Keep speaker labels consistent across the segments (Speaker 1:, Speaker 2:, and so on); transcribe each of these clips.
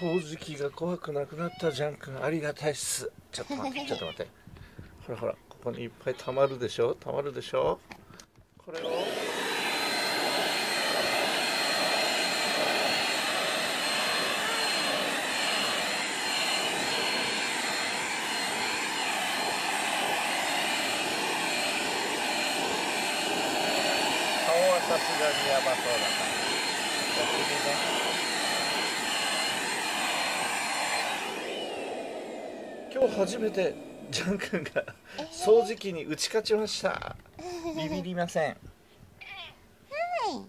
Speaker 1: 掃除機が怖くなくなったジャン君ありがたいっす。ちょっと待って ちょっと待って。ほらほらここにいっぱい溜まるでしょ？溜まるでしょ？これを。顔はさすがにやばそうだから。逆にね今日初めてジャン君が掃除機に打ち勝ちました。ビビりません。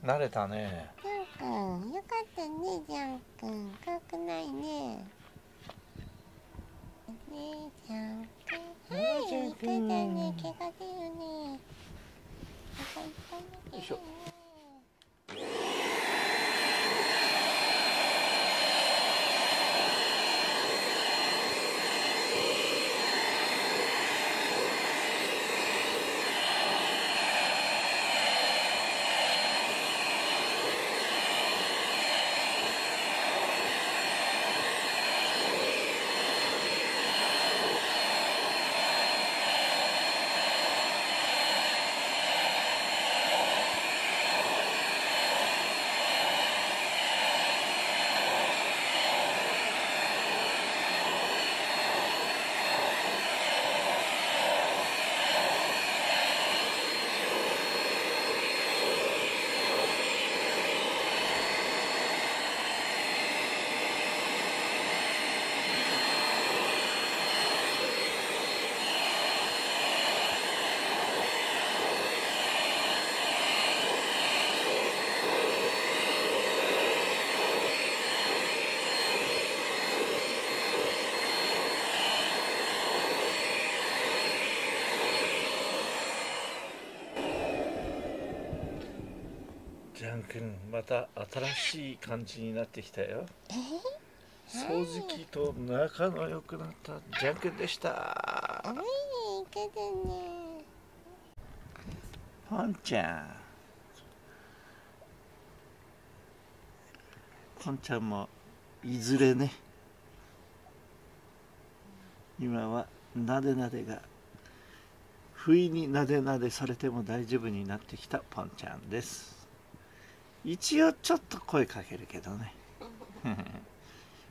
Speaker 1: 慣れたね。
Speaker 2: ジャン君よかったねジャン君。怖くないねねジャン君。はい
Speaker 1: ジャン
Speaker 2: いい子
Speaker 1: 君
Speaker 2: だね怪我だよね。いっぱいだけどね。
Speaker 1: よいしょ。ジャン君また新しい感じになってきたよ。掃除機と仲の良くなったジャン君でした。
Speaker 2: はいいい子だね
Speaker 1: ポンちゃん。ポンちゃんもいずれね今はなでなでが不意になでなでされても大丈夫になってきたポンちゃんです。一応ちょっと声かけるけどね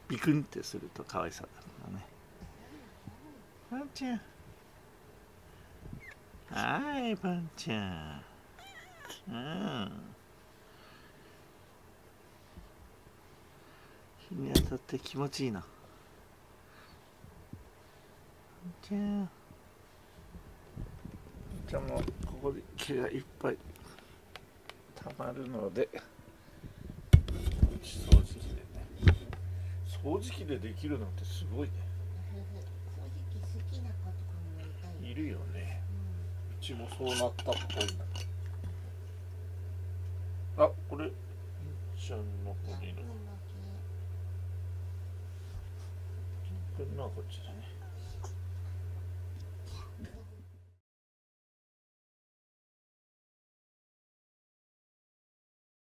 Speaker 1: ビクンってするとかわいそうだからねポンちゃんはい、パンちゃん。うん。日に当たって気持ちいいな。パンちゃん。じゃあもうここで毛がいっぱいたまるので、掃除機でね。掃除機でできるなんてすごいね。
Speaker 2: 掃除機好きな子とかもいたよ
Speaker 1: いるよね。うちもそうなったっぽいな。あ、これ、ちゃんの方にいる。これのはこっちだね。